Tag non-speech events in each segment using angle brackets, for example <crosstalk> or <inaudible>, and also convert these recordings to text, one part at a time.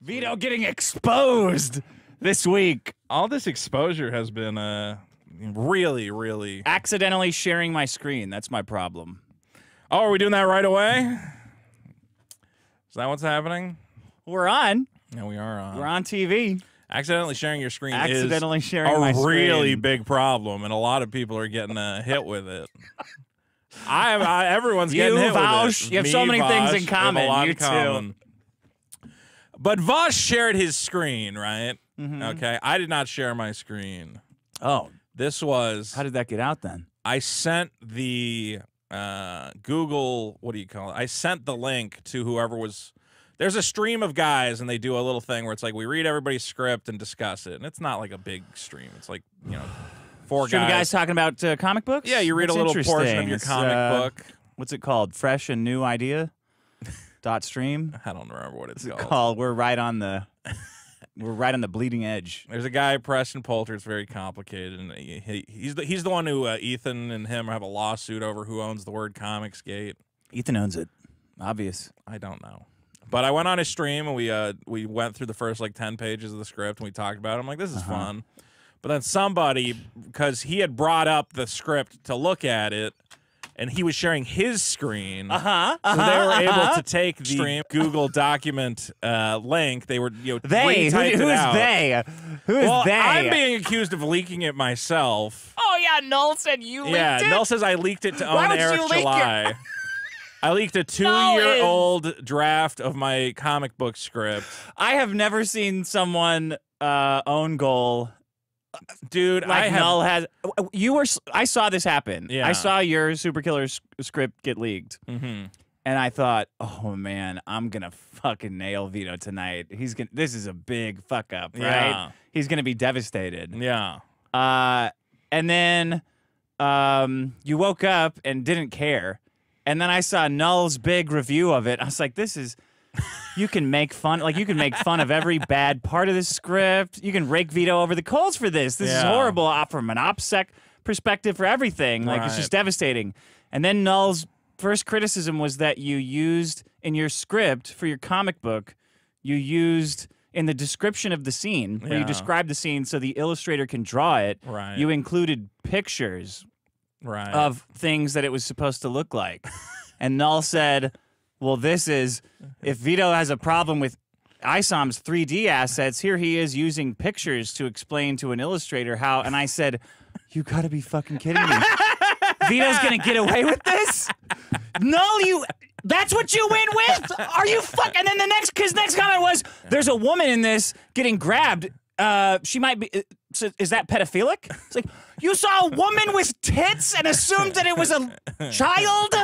Vito getting exposed this week. All this exposure has been uh really, really. Accidentally sharing my screen. That's my problem. Oh, are we doing that right away? Is that what's happening? We're on. Yeah, we are on. We're on TV. Accidentally sharing your screen Accidentally is sharing a really screen. big problem, and a lot of people are getting uh, hit with it. I, I everyone's You, getting hit Vaush, with it. you have Me, so many things in common. A lot You too. common. But Vaush shared his screen, right? Mm-hmm. Okay, I did not share my screen. Oh, This was how did that get out then? I sent the uh, Google. What do you call it? I sent the link to whoever was. There's a stream of guys, and they do a little thing where it's like we read everybody's script and discuss it, and it's not like a big stream. It's like you know, four guys. guys talking about uh, comic books. yeah, you read That's a little portion of your It's, comic uh, book. What's it called? Fresh and new idea. Dot stream. I don't remember what it's It's called. called. We're right on the. we're right on the bleeding edge. <laughs> There's a guy, Preston Poulter. It's very complicated, and he, he, he's the he's the one who uh, Ethan and him have a lawsuit over who owns the word Comics Gate. Ethan owns it. Obvious. I don't know. But I went on his stream and we uh we went through the first like ten pages of the script and we talked about it. I'm like, this is Uh-huh. fun. But then somebody, because he had brought up the script to look at it, and he was sharing his screen. huh. So they were able to take the stream Google document uh, link. They were you know They. Who, retyped it who's out. they? Who is Well, they? I'm being accused of leaking it myself. oh yeah, Null said you leaked it. yeah, Null says I leaked it to Why own would you Eric leak it? <laughs> I leaked a two-year-old draft of my comic book script. I have never seen someone uh, own goal Dude, I like have Null has. You were. i saw this happen. Yeah. I saw your Super Killer script get leaked, Mhm. and I thought, oh man, I'm gonna fucking nail Vito tonight. He's gonna. This is a big fuck up, right? Yeah. He's gonna be devastated. Yeah. Uh, and then um, you woke up and didn't care. And then I saw Null's big review of it. I was like, this is. You can make fun, like you can make fun of every bad part of the script. You can rake Vito over the coals for this. This is horrible uh, from an OPSEC perspective for everything. Like it's just devastating. And then Null's first criticism was that you used in your script for your comic book, you used in the description of the scene where you Yeah. describe the scene so the illustrator can draw it. Right. You included pictures Right. of things that it was supposed to look like. and Null said, Well, this is if Vito has a problem with ISOM's 3D assets, here he is using pictures to explain to an illustrator how. And I said, You gotta be fucking kidding me. Vito's gonna get away with this? No, you. That's what you win with? Are you fuck? And then the next, his next comment was, "There's a woman in this getting grabbed. Uh, she might be. uh, So is that pedophilic? It's like you saw a woman with tits and assumed that it was a child,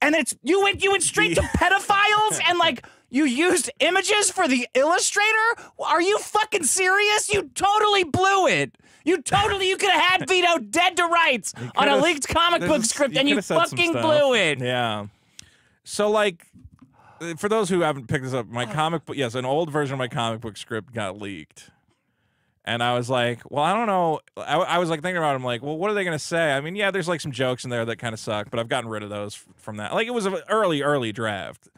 and it's you went you went straight to pedophiles and <laughs> like." You used images for the illustrator? Are you fucking serious? You totally blew it. You totally you could have had Vito dead to rights on a leaked comic book script, and you said some fucking blew it. Yeah. So like uh, for those who haven't picked this up, my comic book yes, an old version of my comic book script got leaked. And I was like, well, I don't know. I, I was like thinking about it. I'm like, well, what are they going to say? I mean, yeah, there's like some jokes in there that kind of suck, but I've gotten rid of those from that. Like, it was an early, early draft.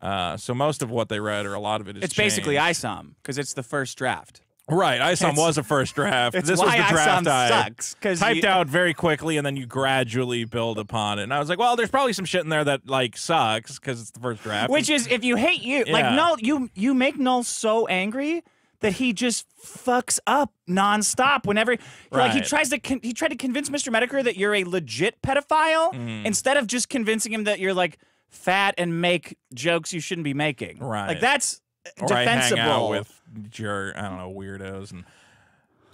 Uh, so most of what they read, or a lot of it, is It's basically changed. ISOM because it's the first draft. Right, ISOM was a first draft. It's this was the draft ISOM I sucks, typed you- out very quickly, and then you gradually build upon it. And I was like, well, there's probably some shit in there that like sucks because it's the first draft. Which is if you hate you like Null, you you make Null so angry that he just fucks up nonstop whenever like he tries to con- he tried to convince Mr. Metokur that you're a legit pedophile Mm-hmm. instead of just convincing him that you're like fat and make jokes you shouldn't be making. Right. Like that's or I hang out with your I don't know weirdos and.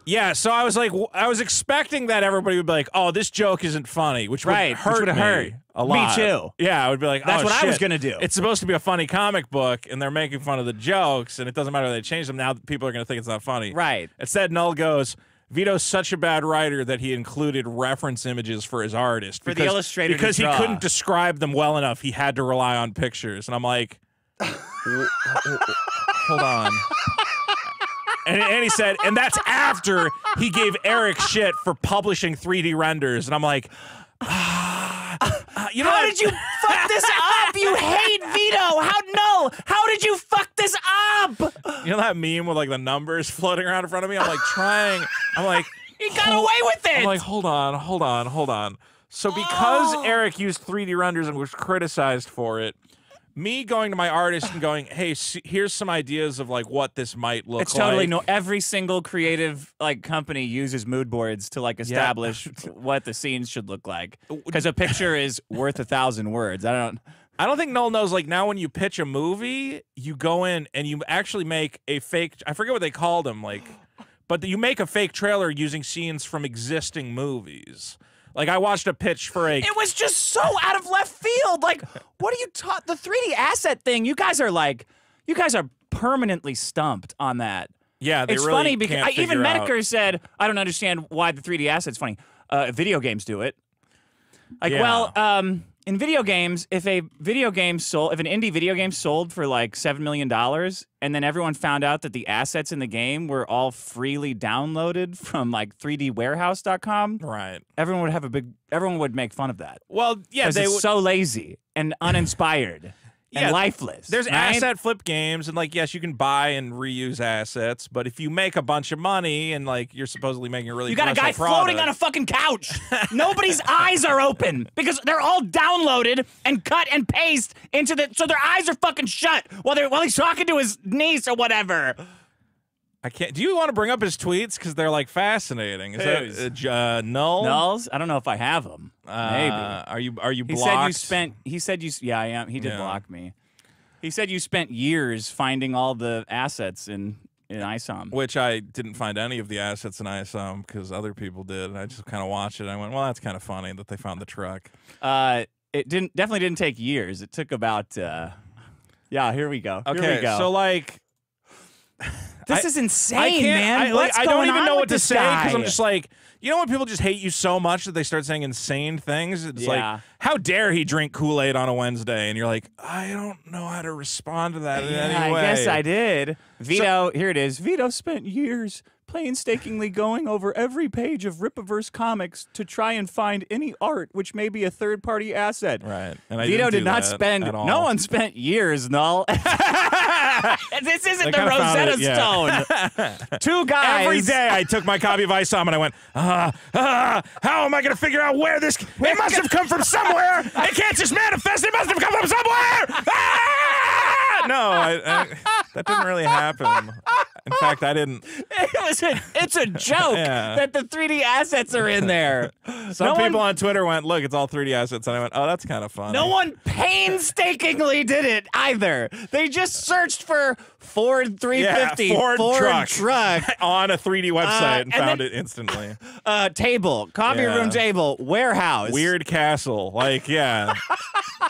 Yeah, so I was like, I was expecting that everybody would be like, "Oh, this joke isn't funny," which would Right, which hurt would've me hurt. a lot. Me too. Yeah, I would be like, That's "Oh, what I was gonna do. It's supposed to be a funny comic book, and they're making fun of the jokes, and it doesn't matter if they change them. Now people are gonna think it's not funny. Right. Instead, Null goes. Vito's such a bad writer that he included reference images for his artist For the because- illustrator because he couldn't describe them well enough. He had to rely on pictures, and I'm like, <laughs> hold on. And, and he said, and that's after he gave Eric shit for publishing 3D renders. And I'm like, ah, ah, you know How what? did you fuck this up? You hate Vito. How no? How did you fuck this up? you know that meme with like the numbers floating around in front of me. I'm like trying. I'm like He got away with it. I'm like hold on, hold on, hold on. So because Oh. Eric used 3D renders and was criticized for it, me going to my artist and going, "Hey, here's some ideas of like what this might look like. it's like." totally no. Every single creative like company uses mood boards to like establish what the scenes should look like. Because a picture <laughs> is worth a thousand words. I don't. I don't think Null knows. Like now, when you pitch a movie, you go in and you actually make a fake. I forget what they called them, like, but you make a fake trailer using scenes from existing movies. Like I watched a pitch for a. It was just so out of left field. Like, what are you taught? The 3D asset thing. You guys are like, you guys are permanently stumped on that. yeah, they it's really funny because I, even figure out- Metokur said, I don't understand why the 3D asset's funny. Uh, video games do it. Like, Yeah. well, um, in video games, if a video game sold, if an indie video game sold for like seven million dollars, and then everyone found out that the assets in the game were all freely downloaded <laughs> from like 3dwarehouse.com, Right. everyone would have a big, everyone would make fun of that Well, yeah, they it's would. so lazy and uninspired Yeah, and lifeless. There's right? asset flip games, and like, yes, you can buy and reuse assets, but if you make a bunch of money and like you're supposedly making a really You got a guy commercial floating on a fucking couch. <laughs> Nobody's eyes are open because they're all downloaded and cut and paste into the so their eyes are fucking shut while they're while he's talking to his niece or whatever. I can't. Do you want to bring up his tweets because they're like fascinating? Is that uh, uh, Null? Nulls? I don't know if I have them. Uh, Maybe. Are you are you blocked? He said you spent. He said you. Yeah, I am. He did Yeah. block me. He said you spent years finding all the assets in in ISOM. Which I didn't find any of the assets in ISOM because other people did. And I just kind of watched it. And I went, well, that's kind of funny that they found the truck. Uh, it didn't definitely didn't take years. It took about. Uh, yeah, here we go. Here Okay, we go. so like, <laughs> this I- is insane, man. I, like, I don't even know what to say because? I'm just like, you know, when people just hate you so much that they start saying insane things. It's Yeah. like, how dare he drink Kool Aid on a Wednesday? And you're like, I don't know how to respond to that in Yeah, any way. I guess I did. Vito, here it is. Vito spent years painstakingly going over every page of Rippaverse comics to try and find any art which may be a third-party asset. Right. And I Vito did not spend. at all. No one spent years, Null. <laughs> <laughs> this isn't the Rosetta it, yeah. Stone. <laughs> Two guys. Every day I took my copy of ISOM and I went, ah, ah, how am I going to figure out where this, it must have come from somewhere. <laughs> It can't just manifest. It must have come from somewhere. Ah! No, I, I, that didn't really happen. In fact, I didn't. <laughs> It was a, it's a joke <laughs> Yeah. that the 3D assets are in there. <laughs> Some No people one- on Twitter went, look, it's all 3D assets. And I went, oh, that's kind of fun." No one painstakingly did it either. They just searched for Ford 350 Yeah, Ford truck. truck, on a 3D website and, and found then- it instantly. uh, table, coffee Yeah. room table, warehouse. Weird castle. Like, yeah.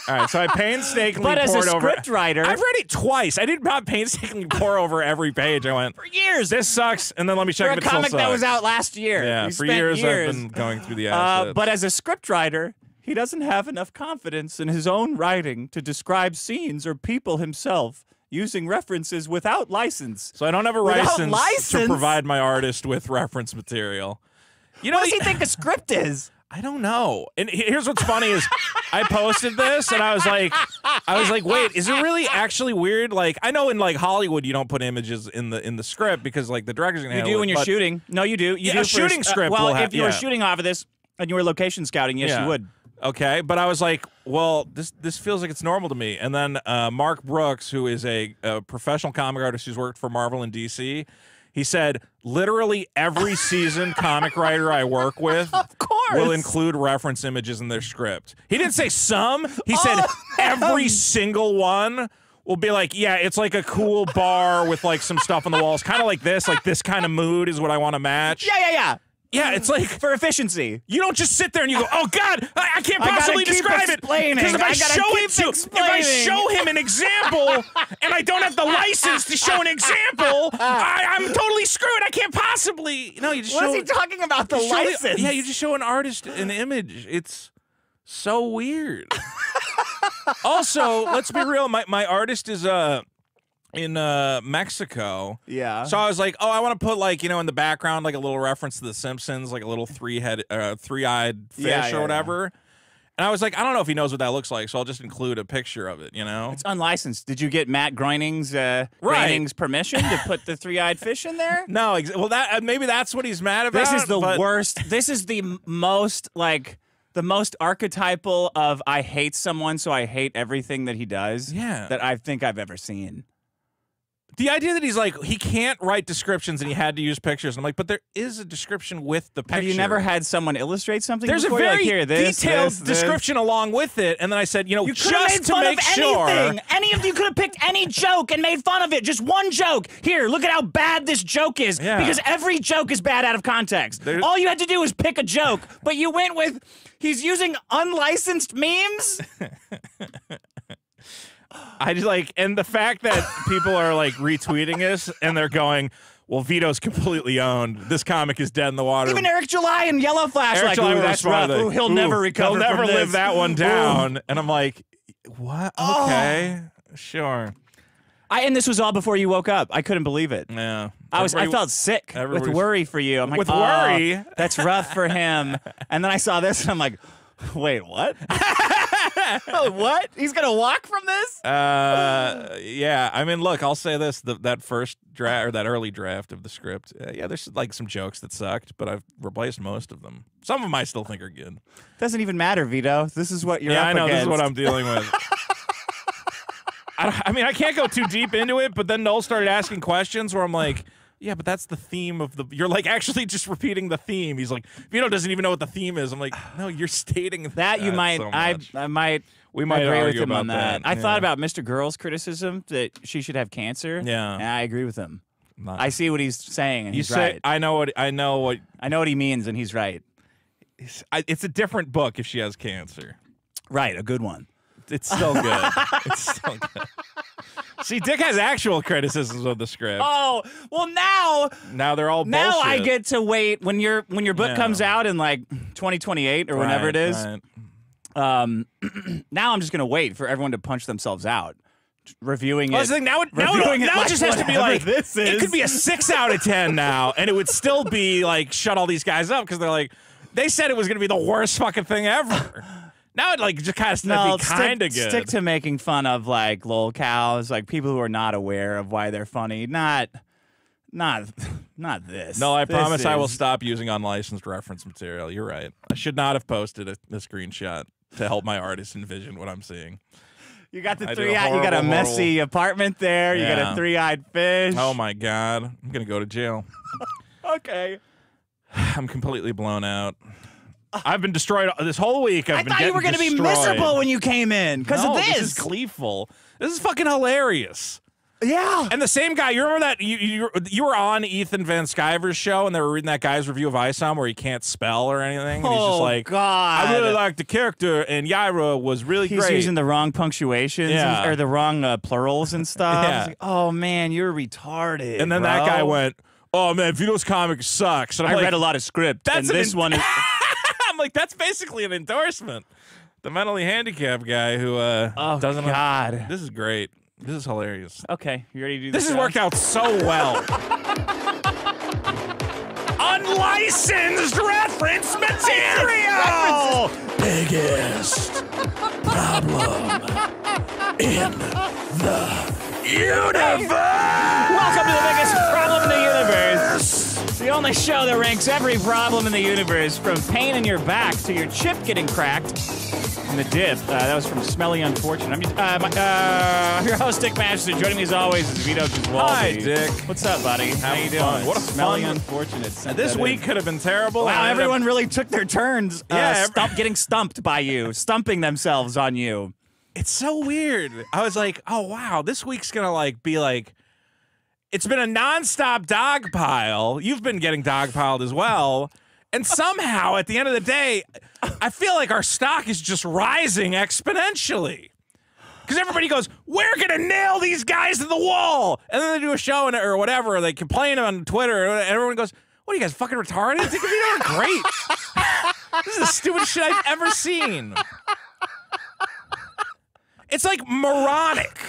All right, so I painstakingly But as a script writer, I've read it twice. I did not painstakingly pour over every page. I went, for years. this sucks, and then let me check for if a comic that was out last year. Yeah, We for years, years. I've been going through the assets. Uh, but as a script writer, he doesn't have enough confidence in his own writing to describe scenes or people himself using references without license. so I don't have a without license, to provide my artist with reference material. You know, What does he think a script is? I don't know. And here's what's funny is I posted this and I was like I was like, "Wait, is it really actually weird? Like I know in like Hollywood you don't put images in the in the script because like the director's going to You do when you're shooting. No, you do. You Yeah, do a shooting uh, script well, will ha- if you were yeah. shooting off of this and you were location scouting, yes, Yeah. you would. Okay, but I was like, well, this this feels like it's normal to me. And then uh, Mark Brooks, who is a, a professional comic artist who's worked for Marvel and DC, he said literally every seasoned comic writer I work with <laughs> Of course. will include reference images in their script. He didn't say some. He said of every single one will be like, yeah, it's like a cool bar with like some stuff on the walls, kind of like this, like this kind of mood is what I want to match. Yeah, yeah, yeah. Yeah, it's like For efficiency. you don't just sit there and you go, "Oh God, I, I can't possibly keep describe it." Because if I, I show it to, if I show him an example and I don't have the license to show an example, I, I'm totally screwed. I can't possibly. No, you just What show. is he talking about? The license? yeah, you just show an artist an image. It's so weird. <laughs> also, let's be real. My my artist is uh in uh Mexico. Yeah. So I was like, oh, I want to put like you know in the background like a little reference to The Simpsons, like a little three head, uh, three eyed fish Yeah, yeah, or whatever. And I was like, I don't know if he knows what that looks like, so I'll just include a picture of it. You know, It's unlicensed. Did you get Matt Groening's uh, Right. Groening's permission to put the three-eyed fish in there? <laughs> no, well that uh, maybe that's what he's mad about. This is the but- worst. This is the most like the most archetypal of I hate someone, so I hate everything that he does. Yeah. that I think I've ever seen. The idea that he's like he can't write descriptions and he had to use pictures. I'm like, but there is a description with the picture. Have you never had someone illustrate something? There's a before? You're very like, this, detailed this, this. description along with it, and then I said, you know, You just to fun make of sure. anything. Any of you could have picked any joke and made fun of it. Just one joke. Here, look at how bad this joke is. Yeah. Because every joke is bad out of context. There- All you had to do was pick a joke, but you went with he's using unlicensed memes. <laughs> I just like, and the fact that people are like retweeting us and they're going, "Well, Vito's completely owned. This comic is dead in the water." Even Eric July and Yellow Flash Eric like, July "Ooh, that's rough. like, Ooh, he'll "Ooh, never recover. He'll never live this." that one Ooh. down. And I'm like, what? Oh. Okay, sure. I, and this was all before you woke up. I couldn't believe it. Yeah, I was. I felt sick with worry for you. I'm like, With "Oh, worry?" that's rough for him. And then I saw this, and I'm like, wait, what? <laughs> <laughs> what? He's gonna walk from this? Uh, yeah. I mean, look, I'll say this: the, that first draft or that early draft of the script, uh, yeah, there's like some jokes that sucked, but I've replaced most of them. Some of them I still think are good. Doesn't even matter, Vito. This is what you're. yeah, I know. This is what. I'm dealing with. <laughs> I, I mean, I can't go too deep into it, but then Null started asking questions where I'm like, yeah, but that's the theme of the. You're like actually just repeating the theme. He's like, Vito doesn't even know what the theme is. I'm like, <sighs> no, you're stating That you might, so I. I might, We might agree with him on that. that, I yeah. thought about Mr. Girl's criticism that she should have cancer. Yeah. and I agree with him. Not- I see what he's saying, and you he's say right. I know what I know what. I know what he means, and he's right. It's, I, it's a different book if she has cancer. Right, a good one. It's still good. <laughs> it's still good. See, Dick has actual criticisms of the script. Oh well, now now they're all now I get to wait when your when your book Yeah. comes out in like 2028 or whenever Right, it is. right. Um, <clears throat> now I'm just gonna wait for everyone to punch themselves out, reviewing Well, it. that's the thing. Now, it, now, it, reviewing it now it like just has to be whatever like this It could be a six out of ten now, and it would still be like shut all these guys up because they're like they said it was going to be the worst fucking thing ever. Now it like just kind of no, kind of stick, good. stick to making fun of like lol cows, like people who are not aware of why they're funny. Not, not, <laughs> not this. no, I This promise I will stop using unlicensed reference material. You're right. I should not have posted a, a screenshot to help my artist envision what I'm seeing. You got the three. a You got a horrible, messy apartment there. You got a three-eyed fish. Oh my god, I'm gonna go to jail. <laughs> Okay. <sighs> I'm completely blown out. I've been destroyed this whole week. I've I thought you were gonna be miserable when you came in because no, of this. This is gleeful. This is fucking hilarious. yeah. And the same guy, you remember that you you, you were on Ethan Van Sciver's show and they were reading that guy's review of ISOM where he can't spell or anything. And he's just Oh, like, God. I really liked the character and Yaira was really He's great. using the wrong punctuations and- Yeah. or the wrong uh, plurals and stuff. Yeah. Like, oh man, you're retarded. and then that guy went, "Oh man, Vito's comic sucks." And I'm I like, read a lot of script. That's and an this one is. <laughs> I'm like, that's basically an endorsement. The mentally handicapped guy who uh, Oh doesn't. God. This is great. This is hilarious. Okay, you ready to do This the has worked out so well. <laughs> Unlicensed reference material. Biggest problem in the universe. Welcome to the biggest problem in the universe. The only show that ranks every problem in the universe, from pain in your back to your chip getting cracked. In the dip. Uh, that was from Smelly Unfortunate. I'm uh, my, uh, your host, Dick Master. Joining me as always is Vito Gesualdi. Hi, Dick. What's up, buddy? How you Having doing? fun. What a Smelly fun- Unfortunate. sent This week in. could have been terrible. Wow, ended up- everyone really took their turns uh, Yeah, ev- stump, getting stumped by you, <laughs> stumping themselves on you. it's so weird. I was like, oh wow, this week's gonna like be like it's been a nonstop dog pile. You've been getting dog piled as well. And somehow at the end of the day, I feel like our stock is just rising exponentially. Because everybody goes, we're gonna nail these guys to the wall, and then they do a show and, or whatever, or they complain on Twitter, and everyone goes, "What are you guys fucking retarded? Think of you are great. <laughs> this is the stupidest shit I've ever seen." It's like moronic.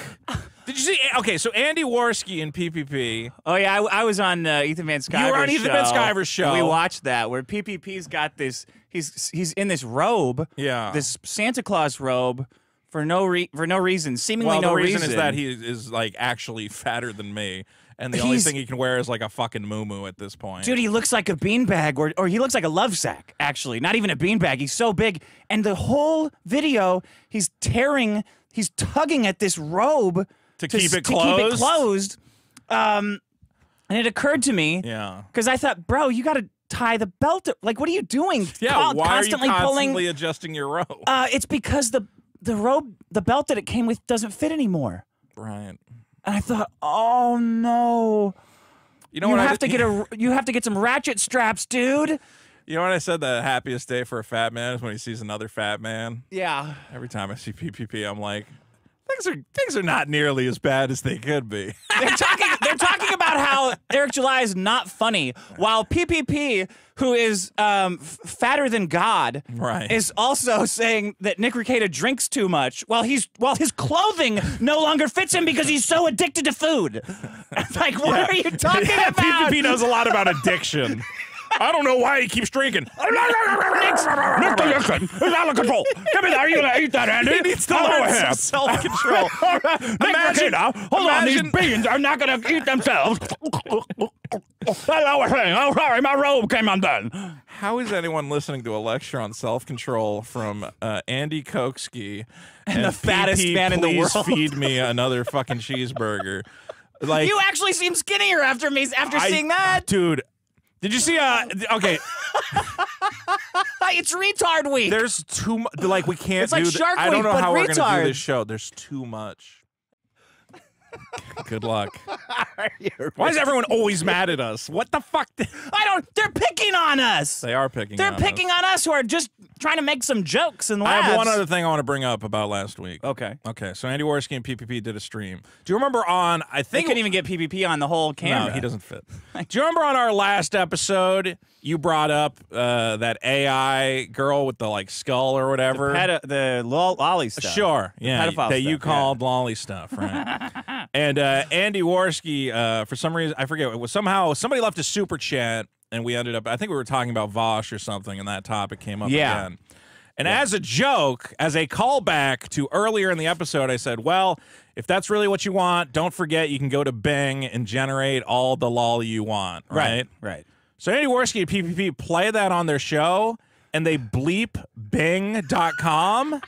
Did you see? Okay, so Andy Warski in PPP. Oh yeah, I, I was on uh, Ethan Van Sciver's show. You were on Ethan show. Van Sciver's show. We watched that where PPP's got this. He's he's in this robe. Yeah. This Santa Claus robe for no re- for no reason, seemingly Well, no the reason, is that he is like actually fatter than me, and the only thing he can wear is like a fucking moo at this point. Dude, he looks like a beanbag, or or he looks like a love sack. Actually, not even a beanbag. He's so big, and the whole video, he's tearing, he's tugging at this robe To keep s- it to keep it closed? closed. Um, and it occurred to me, yeah. because I thought, bro, you got to tie the belt. Like, what are you doing? <laughs> Yeah, Con- why constantly are you pulling. constantly adjusting your rope? <laughs> Uh, it's because the the robe, the belt that it came with, doesn't fit anymore. right. And I thought, oh no. You know You what? I have to get a <laughs> you have to get some ratchet straps, dude. You know what I said? The happiest day for a fat man is when he sees another fat man. Yeah. Every time I see PPP, I'm like, things are things are not nearly as bad as they could be. <laughs> They're talking. They're talking about how Eric July is not funny, while PPP, who is um, f- fatter than God, Right. is also saying that Nick Rekieta drinks too much, while he's while his clothing no longer fits him because he's so addicted to food. <laughs> like, what are you talking <laughs> Yeah, about? PPP knows a lot about addiction. I don't know why he keeps drinking. Nick Dixon is out of control. Come in there. You gonna eat that, Andy? He needs to I'll learn go some ahead. self-control. <laughs> Imagine, hold on, these beans are not gonna eat themselves. That's what I was saying. Oh, sorry, my robe came undone. How is anyone listening to a lecture on self-control from uh, Andy Koksky and, the fattest PP, man in the please world? feed me another fucking cheeseburger. <laughs> Like You actually seem skinnier after me after I- seeing that. dude. Did you see? Uh, okay, It's retard week. there's too much. Like we can't It's like do. th- Shark I don't Week, know but how we're gonna retard. do this show. There's too much. Good luck. <laughs> Why is everyone always mad at us? What the fuck? I don't. They're picking on us. They are picking. They're on picking Us. on us who are just trying to make some jokes and I have one other thing I want to bring up about last week. Okay. Okay, so Andy Warski and PPP did a stream. Do you remember on? I They think couldn't even get PPP on the whole camera. No, he doesn't fit. <laughs> Do you remember on our last episode you brought up uh, that AI girl with the like skull or whatever? The lol- lolly stuff. Sure, yeah, that you stuff, yeah. called lolly stuff, right? <laughs> and uh, Andy Warski, uh, for some reason, I forget, it was somehow somebody left a super chat, and we ended up. I think we were talking about Vaush or something, and that topic came up Yeah. again. And as a joke, as a callback to earlier in the episode, I said, "Well, if that's really what you want, don't forget you can go to Bing and generate all the lolly you want." Right. Right. So Andy Warski and PPP play that on their show, and they bleep Bing.com.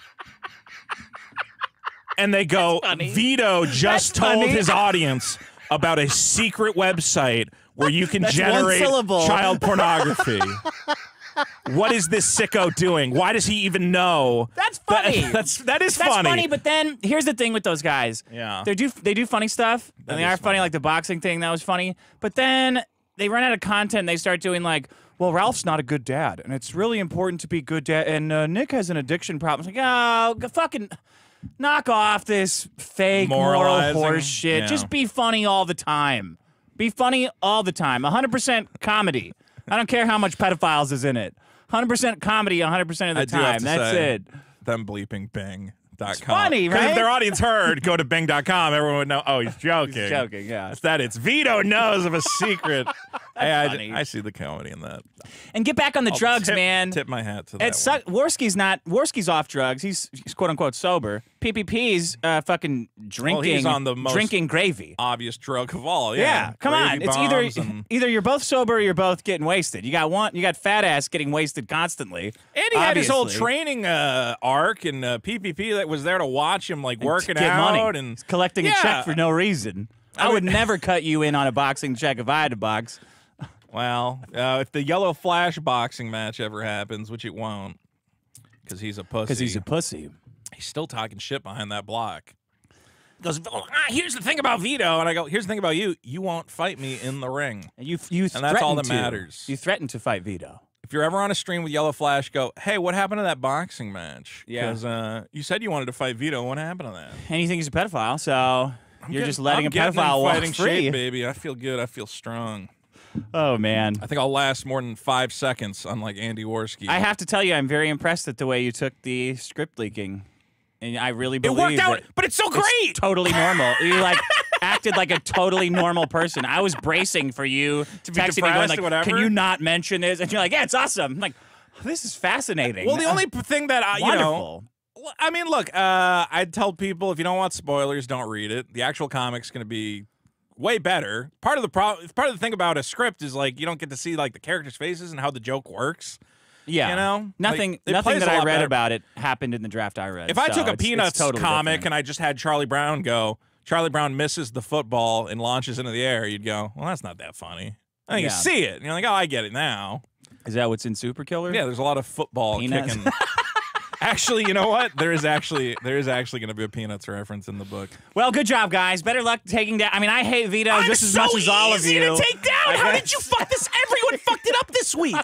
And they go. Vito just That's told funny. his audience about a secret website where you can generate child pornography. what is this sicko doing? Why does he even know? That's That- funny. <laughs> that's that is That's funny. funny. but then here's the thing with those guys. Yeah. They do they do funny stuff. That and they are funny, funny. like the boxing thing, that was funny. But then they run out of content and they start doing like, well, Ralph's not a good dad, and it's really important to be good dad. And uh, Nick has an addiction problem. It's like, oh, fucking knock off this fake moral horse shit. Yeah. Just be funny all the time. Be funny all the time. 100% comedy. I don't care how much pedophiles is in it. 100% comedy 100% of the I time. That's say, it. Them bleeping Bing. It's com. funny, right? If their audience heard, go to Bing.com. Everyone would know. Oh, he's <laughs> joking. He's joking, yeah. It's that. It's Vito knows of a secret. <laughs> I, funny. I see the comedy in that. And get back on the I'll drugs, tip, man. Tip my hat to that. It suck. one. Warski's not. Warski's off drugs. He's, he's quote unquote sober. PPP's uh, fucking drinking. on the most- drinking gravy. Obvious drug of all. Yeah, Yeah. come on. It's either and- <laughs> either you're both sober or you're both getting wasted. You got one. You got fat ass getting wasted constantly. And he had his whole training uh, arc and uh, PPP that was there to watch him like working get out money. and He's collecting Yeah. a check for no reason. I would never cut you in on a boxing check if I had to box. Well, uh, if the yellow flash boxing match ever happens, which it won't, because he's a pussy. Because he's a pussy. he's still talking shit behind that block. He goes, "Oh, ah, here's the thing about Vito, and I go, here's the thing about you. You won't fight me in the ring. And you, you And that's all that to. matters. You threatened to fight Vito. If you're ever on a stream with Yellow Flash, go, hey, what happened to that boxing match? Yeah. Because uh, you said you wanted to fight Vito. What happened to that? And you think he's a pedophile, so I'm you're getting- just letting I'm a getting in pedophile walk fighting free. shape, baby. I feel good. I feel strong. Oh man. I think I'll last more than five seconds, unlike Andy Warski. I have to tell you, I'm very impressed at the way you took the script leaking. and I really believe It worked out, but it's so it's great. totally normal. <laughs> You like acted like a totally normal person. I was bracing for you To be texting me going like, whatever? "Can you not mention this?" And you're like, "Yeah, it's awesome." I'm like, this is fascinating. well, the only thing that I, you know, wonderful. Well, I mean, look, uh, I'd tell people if you don't want spoilers, don't read it. The actual comic's going to be way better. Part of the problem, part of the thing about a script is like you don't get to see like the characters' faces and how the joke works. yeah, you know, nothing. Like, nothing that I read better. about it happened in the draft I read. If I took a it's- it's Peanuts totally comic different. and I just had Charlie Brown go, Charlie Brown misses the football and launches into the air, you'd go, well, that's not that funny. I think Yeah. you see it, and you're like, oh, I get it now. is that what's in Super Killer? Yeah, there's a lot of football Peanuts. kicking. <laughs> actually, you know what? There is actually there is actually going to be a Peanuts reference in the book. Well, good job, guys. Better luck taking down. I mean, I hate Vito I'm just as so much as all of easy you. to take down. I How guess- did you fuck this? Everyone <laughs> fucked it up this week.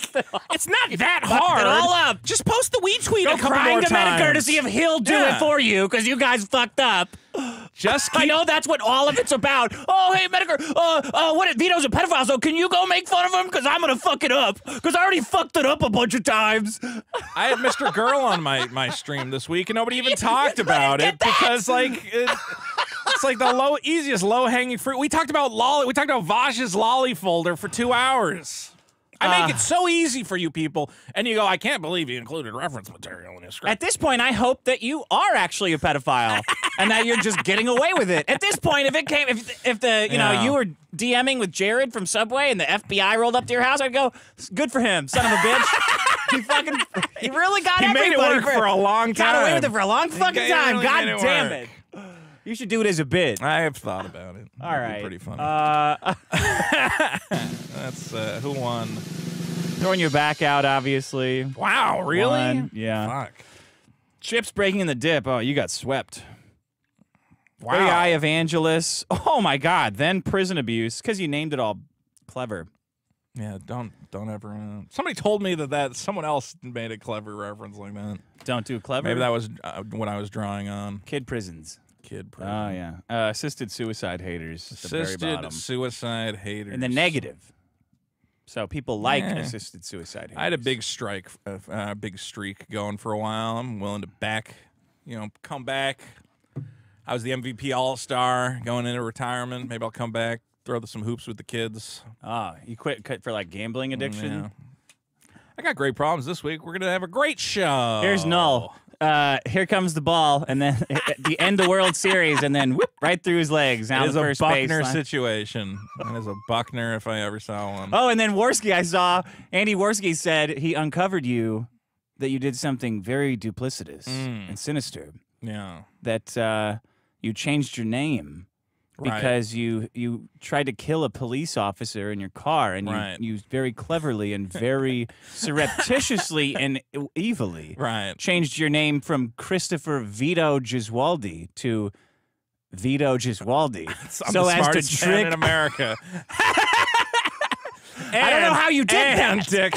It's not that Fucked hard. it all up. Just post the we tweet Go a couple crying more to times. Metacourtesy to see if he'll do Yeah. it for you because you guys fucked up. Just I know that's what all of it's about. Oh, hey, Metokur, uh, uh, what? Vito's a pedophile, so can you go make fun of him? Because I'm gonna fuck it up. Because I already fucked it up a bunch of times. <laughs> I had Mr. Girl on my my stream this week, and nobody even <laughs> talked about it that. because like it, it's like the low easiest low hanging fruit. We talked about lolly. We talked about Vaush's lolly folder for two hours. I make Uh. it so easy for you people, and you go, I can't believe you included reference material in his script. At this point, I hope that you are actually a pedophile <laughs> and that you're just getting away with it. At this point, if it came, if if the you know you were DMing with Jared from Subway and the FBI rolled up to your house, I'd go, good for him, son of a bitch. <laughs> he fucking, he really got He made it everybody work for a long time. Got away with it for a long fucking time. really God it damn work. it. You should do it as a bit. I have thought about it. All right. pretty funny. Uh, <laughs> That's uh, who won. throwing your back out, obviously. Wow, really? One, yeah. Fuck. Chips breaking in the dip. Oh, you got swept. Wow. Eye Evangelist. <laughs> Oh my God. Then prison abuse because you named it all clever. Yeah, don't don't ever. Uh, somebody told me that that someone else made a clever reference like that. Don't do clever. Maybe that was uh, what I was drawing on. kid prisons. Kid prison. Oh yeah. Uh, assisted suicide haters. at the very Assisted bottom. suicide haters. In the negative. So people like Yeah. assisted suicide haters. I had a big strike, a uh, big streak going for a while. I'm willing to back, you know, come back. I was the MVP All Star going into retirement. Maybe I'll come back, throw some hoops with the kids. Oh, you quit quit for like gambling addiction. Yeah. I got great problems this week. We're gonna have a great show. Here's Null. Uh, here comes the ball, and then <laughs> the end the World Series, and then whoop, right through his legs. Now It is a Buckner situation. It is a Buckner if I ever saw one. Oh, and then Warski, I saw Andy Warski said he uncovered you that you did something very duplicitous Mm. and sinister. Yeah. That uh, you changed your name Right. because you you tried to kill a police officer in your car, and you, Right. you very cleverly and <laughs> very surreptitiously and evilly Right. changed your name from Christopher Vito Gesualdi to Vito Gesualdi, <laughs> I'm so as to trick. in America. <laughs> I don't know how you did and, that. Dick,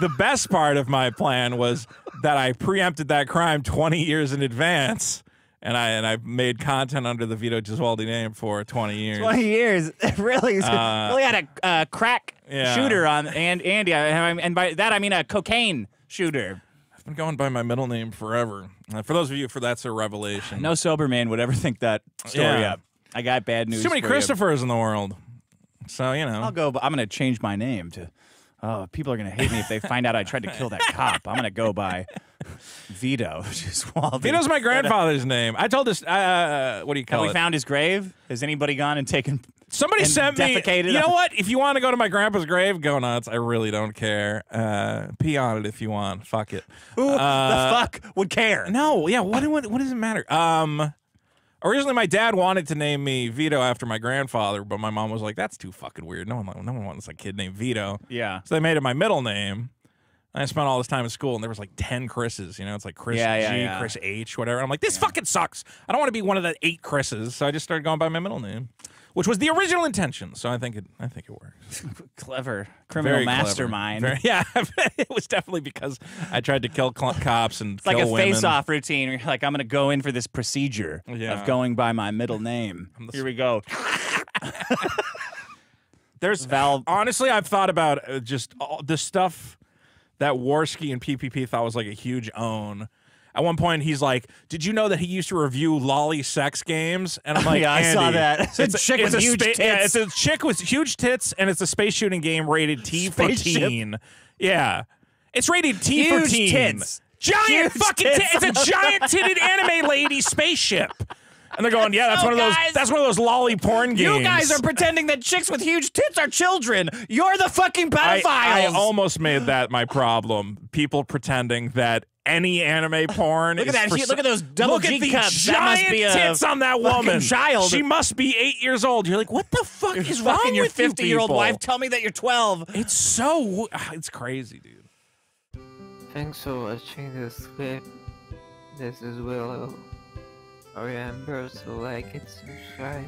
the best part of my plan was that I preempted that crime 20 years in advance. And I and I made content under the Vito Gesualdi name for 20 years. 20 years. <laughs> really, Uh, really had a uh, crack yeah. shooter on and Andy, and by that I mean a cocaine shooter. I've been going by my middle name forever. Uh, for those of you, for that's a revelation. No sober man would ever think that story Yeah. up. I got bad news. too many for you. Christophers in the world. So you know, I'll go. but I'm gonna change my name to. Oh, people are gonna hate me if they find out I tried to kill that cop. I'm gonna go by Vito <laughs> Gesualdi. Vito's my grandfather's name. I told this. Uh, what do you call Have call we found his grave? Has anybody gone and taken? Somebody and sent me. You know what? <laughs> If you want to go to my grandpa's grave, go nuts. I really don't care. Uh, pee on it if you want. Fuck it. Who Uh, the fuck would care? No, yeah. What, what what does it matter? Um, originally my dad wanted to name me Vito after my grandfather, but my mom was like, "That's too fucking weird. No one no one wants a kid named Vito." Yeah. So they made it my middle name. And I spent all this time in school, and there was like ten Chris's. You know, it's like Chris Yeah, yeah, G, yeah. Chris H, whatever. I'm like, this fucking sucks. I don't want to be one of the eight Chris's, so I just started going by my middle name, which was the original intention. So I think it, I think it works. <laughs> Clever criminal Very clever. mastermind. Very- yeah, <laughs> it was definitely because I tried to kill cops and It's like a face-off routine. You're like, I'm gonna go in for this procedure Yeah. of going by my middle <laughs> name. Here we go. There's Val. honestly, I've thought about uh, just all the stuff that Warski and PPP thought was like a huge own. At one point, he's like, "Did you know that he used to review lolly sex games?" And I'm <laughs> like, Yeah, I saw that. <laughs> It's a chick with huge Yeah, tits. it's a chick with huge tits, and it's a space shooting game rated T for teen. Yeah, it's rated T Huge for teen. tits. Giant Huge fucking tits tits. It's a <laughs> giant titted anime lady spaceship. And they're going, yeah, that's So, one of those. guys, That's one of those lolly porn games. You guys are pretending that chicks with huge tits are children. You're the fucking I, pedophiles. I almost made that my problem. People pretending that any anime porn. Look at that. for He- look at those double Look G at the cups. giant That must be a tits on that woman. child. She must be eight years old. You're like, what the fuck is wrong fucking your with you 50 year old wife. Tell me that you're 12. It's so. Ah, it's crazy, dude. Thanks for watching this clip. This is Willow. Remember to like and subscribe.